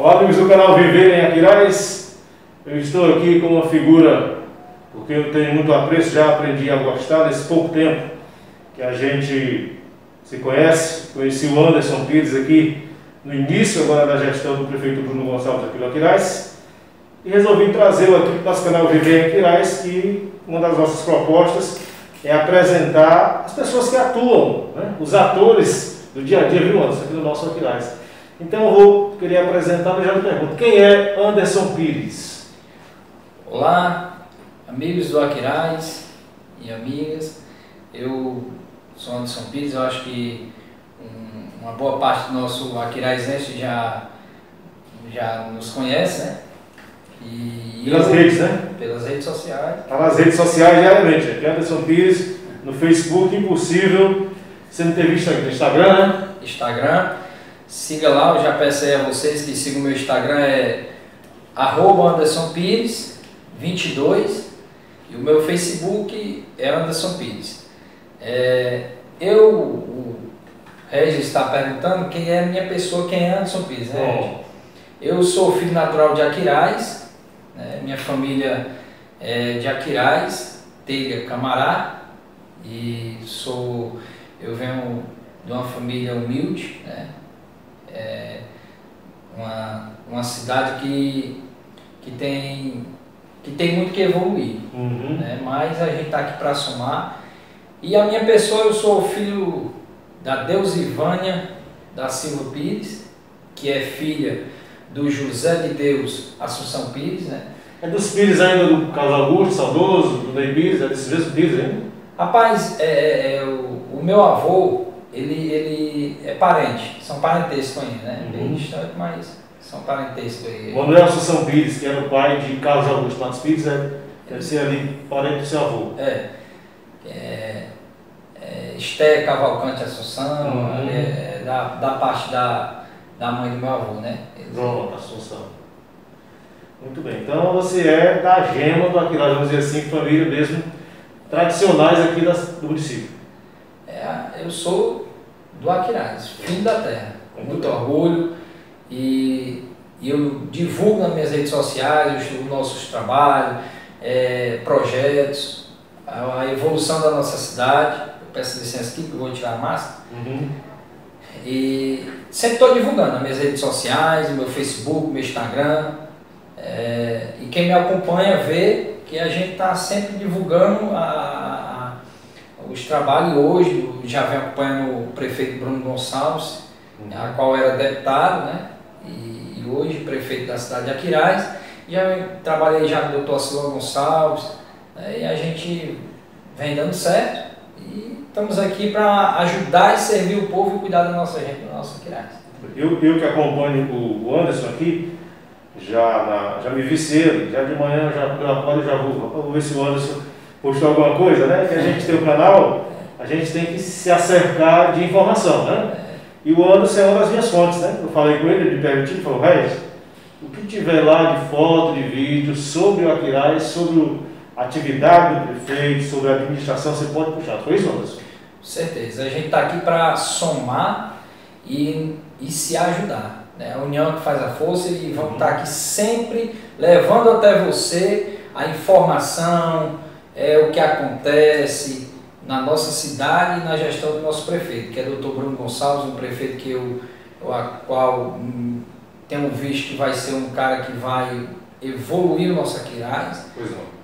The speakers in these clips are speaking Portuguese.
Olá, amigos do canal Viver em Aquiraz. Eu estou aqui com uma figura, porque eu tenho muito apreço, já aprendi a gostar nesse pouco tempo que a gente se conhece. Conheci o Anderson Pires aqui no início agora da gestão do prefeito Bruno Gonçalves aqui no Aquiraz. E resolvi trazê-lo aqui para o nosso canal Viver em Aquiraz, que uma das nossas propostas é apresentar as pessoas que atuam, né? os atores do dia a dia, viu, Anderson, aqui no nosso Aquiraz. Então eu vou querer apresentar, e já me pergunto, quem é Anderson Pires? Olá, amigos do Aquiraz e amigas. Eu sou Anderson Pires, eu acho que um, uma boa parte do nosso Aquirazense já, já nos conhece, né? E pelas eu, redes, né? Pelas redes sociais. Está nas redes sociais diariamente. Aqui é Anderson Pires, no Facebook, impossível. Você não ter visto aqui no Instagram, né? Instagram. Siga lá, eu já peço aí a vocês que sigam o meu Instagram, é arroba Anderson Pires 22 e o meu Facebook é Anderson Pires. É, eu, o Regis está perguntando quem é a minha pessoa, quem é Anderson Pires, né, Eu sou filho natural de Aquiraz, né, minha família é de Aquiraz, Telha Camará, e sou, eu venho de uma família humilde, né, é uma, uma cidade que, que, tem, que tem muito que evoluir. Uhum. Né? Mas a gente está aqui para somar. E a minha pessoa, eu sou filho da Deusivânia da Silva Pires, que é filha do José de Deus Assunção Pires, né? É dos Pires ainda do Carlos Augusto, saudoso, do Ney Pires, é desses mesmos Pires ainda? Rapaz, é, é, é o, o meu avô, ele, ele é parente, são parentescos ainda, né? Uhum. Bem distante, mas são parentescos aí. Manuel Assunção Pires, que era o pai de Carlos Augusto Matos Pires, é, deve ser ali parente do seu avô. É. é, é Esté Cavalcante Assunção, uhum. é, da, da parte da, da mãe do meu avô, né? Pronto, Assunção. Muito bem, então você é da gema do Aquiraz, vamos dizer assim, família mesmo, tradicionais aqui das, do município. Eu sou do Aquiraz, filho da terra, com muito orgulho e, e, eu divulgo nas minhas redes sociais os, nossos trabalhos, é, projetos, a, a, evolução da nossa cidade. Eu peço licença aqui que eu vou tirar a máscara. Uhum. E sempre estou divulgando nas minhas redes sociais, no meu Facebook, meu Instagram. É, e quem me acompanha vê que a gente está sempre divulgando a, os trabalhos hoje, já vem acompanhando o prefeito Bruno Gonçalves, uhum. a qual era deputado, né? E, e, hoje prefeito da cidade de Aquiraz. Já trabalhei já com o doutor Silva Gonçalves, né? e a gente vem dando certo. E estamos aqui para ajudar e servir o povo e cuidar da nossa gente, da nossa Aquiraz. Eu, eu que acompanho o Anderson aqui, já, na, já me vi cedo, já de manhã, já, eu acordo já vou, vou ver se o Anderson postou alguma coisa, né? Que a gente tem o um canal, a gente tem que se acercar de informação, né? E o Anderson é uma das minhas fontes, né? Eu falei com ele, ele perguntou, ele falou, Regis, o que tiver lá de foto, de vídeo sobre o Aquiraz, sobre a atividade do prefeito, sobre a administração, você pode puxar. Foi isso, Anderson? Com certeza. A gente está aqui para somar e, e se ajudar. Né? A união que faz a força e vamos estar uhum. tá aqui sempre levando até você a informação, é o que acontece na nossa cidade e na gestão do nosso prefeito, que é o doutor Bruno Gonçalves, um prefeito que eu, a qual hum, tenho visto que vai ser um cara que vai evoluir o nosso Aquiraz,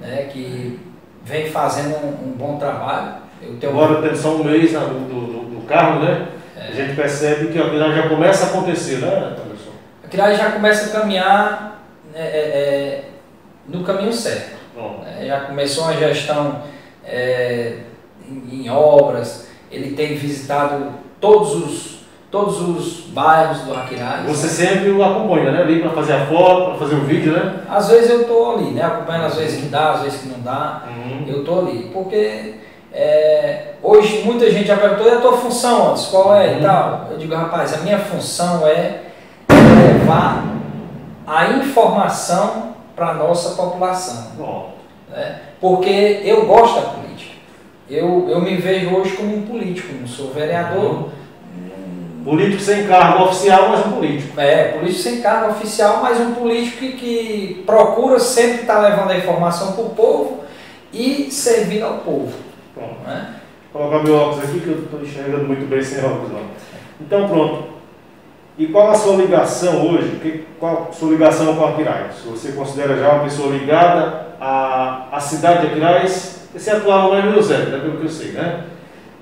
né, que vem fazendo um, um bom trabalho. Eu tenho Agora tem só um mês do, do, do carro, né? É. A gente percebe que o Aquiraz já começa a acontecer, né, Anderson? O Aquiraz já começa a caminhar é, é, é no caminho certo. É, já começou uma gestão é, em, em, obras, ele tem visitado todos os, todos os bairros do Aquiraz. Você sempre o acompanha, né? Ali para fazer a foto, para fazer o vídeo, né? Às vezes eu estou ali, né? Acompanhando às vezes que dá, às vezes que não dá. Uhum. Eu estou ali. Porque é, hoje muita gente já perguntou, e a tua função antes, qual é uhum. e tal? Eu digo, rapaz, a minha função é levar a informação para a nossa população. Né? Porque eu gosto da política. Eu, eu me vejo hoje como um político, não sou vereador, uhum. Político sem cargo oficial, mas um político. É, político sem cargo oficial, mas um político que, que procura sempre estar levando a informação para o povo e servindo ao povo. Pronto. Né? Vou colocar meu óculos aqui que eu estou enxergando muito bem sem óculos. Então pronto. E qual a sua ligação hoje? Que, qual a sua ligação com Aquiraz? Você considera já uma pessoa ligada à, à cidade de Aquiraz? Esse é atual mais no Eusébio, né, pelo que eu sei, né?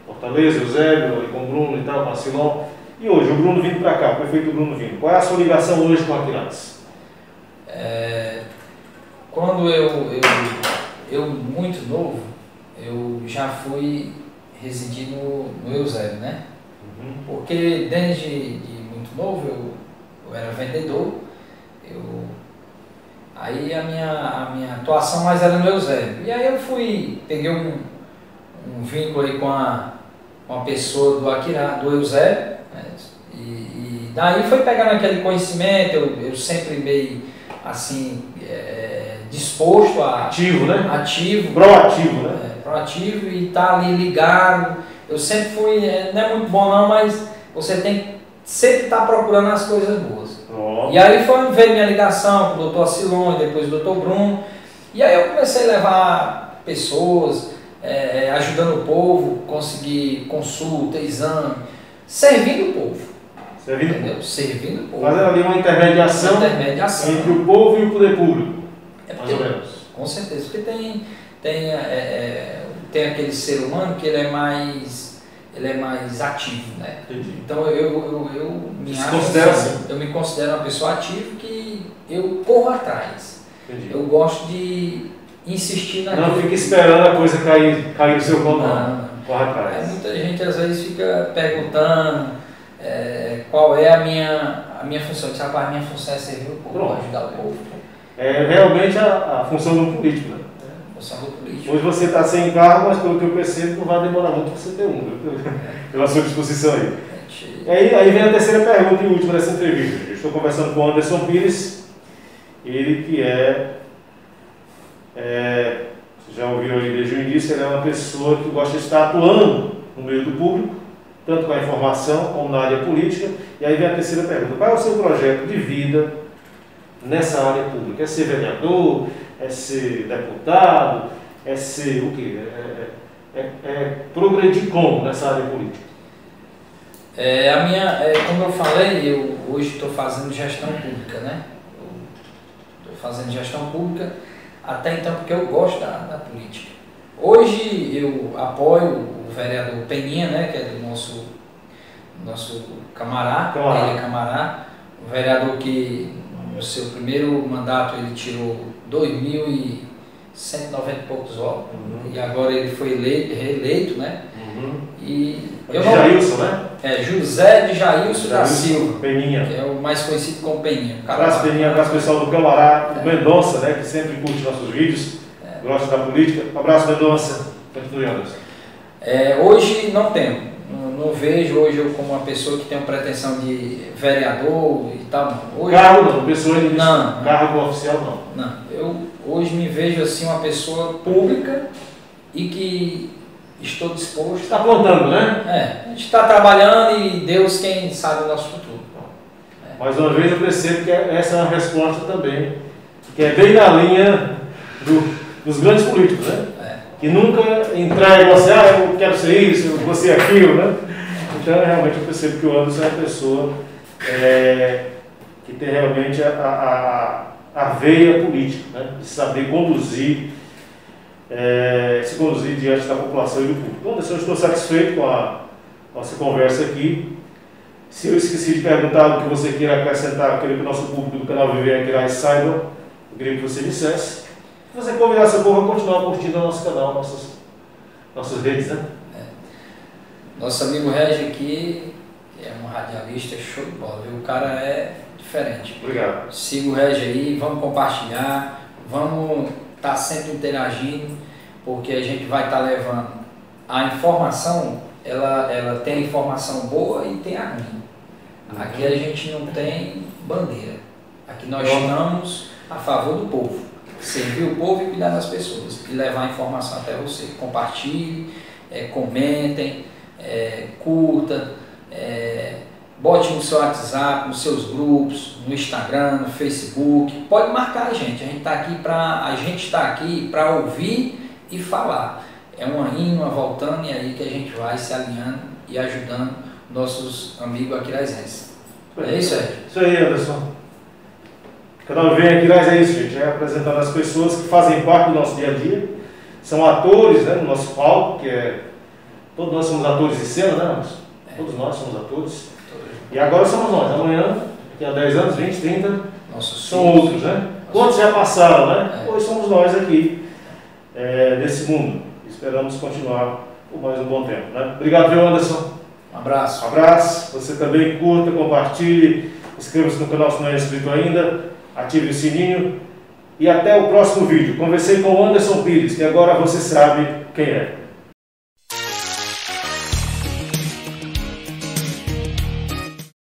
Fortaleza, Eusébio, ali com o Bruno e tal, com a. E hoje, o Bruno vindo para cá, o prefeito Bruno vindo. Qual é a sua ligação hoje com Aquiraz? É, quando eu, eu, eu, muito novo, eu já fui residir no, no Eusébio, né? Uhum. Porque desde de muito novo eu, eu era vendedor, eu, aí a minha, a minha atuação mais era no Eusébio. E aí eu fui, peguei um, um vínculo aí com a, com a pessoa do Aquirá, do Eusébio, né? e, e daí foi pegando aquele conhecimento, eu, eu sempre meio assim, é, disposto a. Ativo, né? Ativo. Proativo, né? É, proativo e estar tá ali ligado. Eu sempre fui, é, não é muito bom não, mas você tem que sempre estar tá procurando as coisas boas. Oh. E aí foi veio minha ligação com o doutor Silon e depois o doutor Bruno. E aí eu comecei a levar pessoas, é, ajudando o povo, conseguir consulta, exame, servindo o povo. Servindo o Entendeu? povo. Servindo o povo. Fazendo ali uma intermediação, Intermediação. entre o povo e o poder público. É porque. Com certeza, porque tem, tem, é, é, tem aquele ser humano que ele é mais, ele é mais ativo, né? Entendi. Então eu, eu, eu me acho assim, eu me considero uma pessoa ativa que eu corro atrás. Entendi. Eu gosto de insistir naquilo. Não fique esperando a coisa cair, cair no seu colo, não. Corre É, atrás. muita gente às vezes fica perguntando é, qual é a minha, a minha função. Disse, "Rapaz, a minha função é servir o povo, Pronto. ajudar o povo. É realmente a, a função do político, né? A função do político. Hoje você está sem carro, mas pelo que eu percebo, não vai demorar muito para você ter um, viu? pela sua disposição aí. Gente, E aí, aí vem a terceira pergunta e última dessa entrevista. Eu estou conversando com o Anderson Pires, ele que é, é vocês já ouviram ali desde o início, ele é uma pessoa que gosta de estar atuando no meio do público, tanto com a informação como na área política. E aí vem a terceira pergunta: qual é o seu projeto de vida nessa área pública? É ser vereador? É ser deputado? É ser o quê? É, é- é- é progredir como nessa área política? É, a minha, é, como eu falei, eu hoje estou fazendo gestão pública, né? Estou fazendo gestão pública até então porque eu gosto da, da política. Hoje eu apoio o vereador Peninha, né? Que é do nosso, nosso camará, Camará. ele é camará, um vereador que no seu primeiro mandato ele tirou 2.190 e poucos votos Uhum. e agora ele foi eleito, reeleito, né? Uhum. E É eu de não- Jailson, né? é José de Jailson da Silva, Peninha. que é o mais conhecido como Peninha. Abraço, bacana. Peninha. Abraço, pessoal do Camará. É. Mendonça, né? Que sempre curte nossos vídeos. Gosta da política. Abraço, Mendonça. Continue, Anderson. É, hoje não tenho, não, não vejo hoje eu como uma pessoa que tem uma pretensão de vereador e tal. Hoje, Cargo não. Pessoa de Não, não. Cargo oficial não. não, eu hoje me vejo assim uma pessoa pública e que estou disposto. Está plantando, né? É, a gente está trabalhando e Deus quem sabe o nosso futuro. Mais uma vez eu percebo que essa é uma resposta também, que é bem na linha do- dos grandes políticos, né? É. Que nunca entregam assim, ah, eu quero ser isso, eu vou ser aquilo, né? Então, realmente, eu percebo que o Anderson é uma pessoa é, que tem realmente a, a, a, a veia política, né? De saber conduzir, é, se conduzir diante da população e do público. Então, eu estou satisfeito com a nossa conversa aqui. Se eu esqueci de perguntar o que você queira acrescentar, eu queria que o nosso público do canal Viver Aqui saiba, eu queria que você dissesse. Se você convidar seu povo a continuar curtindo o nosso canal, nossas, nossas redes, né? Nosso amigo Regi aqui é um radialista show de bola, viu? O cara é diferente. Obrigado. Siga o Regi aí, vamos compartilhar, vamos estar sempre interagindo, porque a gente vai estar levando a informação, ela, ela tem a informação boa e tem a ruim. Aqui a gente não tem bandeira. Aqui nós estamos a favor do povo. Servir o povo e cuidar das pessoas. E levar a informação até você. Compartilhe, eh, comentem, eh, curta, bote no seu WhatsApp, nos seus grupos, no Instagram, no Facebook. Pode marcar a gente. A gente está aqui para a gente está aqui para ouvir e falar. É uma indo, uma voltando e aí que a gente vai se alinhando e ajudando nossos amigos aqui Aquilesenses. É isso aí. Isso aí, Anderson. Canal Vem Aquiles é isso, gente. É apresentando as pessoas que fazem parte do nosso dia a dia. São atores né, no nosso palco, que é. Todos nós somos atores de cena, né, Anderson? É. Todos nós somos atores. E agora somos nós. Amanhã, daqui a 10 anos, 20, 30, Nossos são filhos. outros, né? Quantos já passaram, né? É. Hoje somos nós aqui, é, nesse mundo. Esperamos continuar por mais um bom tempo, né? Obrigado, viu, Anderson? Um abraço. Um abraço. Você também curta, compartilhe, inscreva-se no canal se não é inscrito ainda, ative o sininho. E até o próximo vídeo. Conversei com o Anderson Pires, que agora você sabe quem é.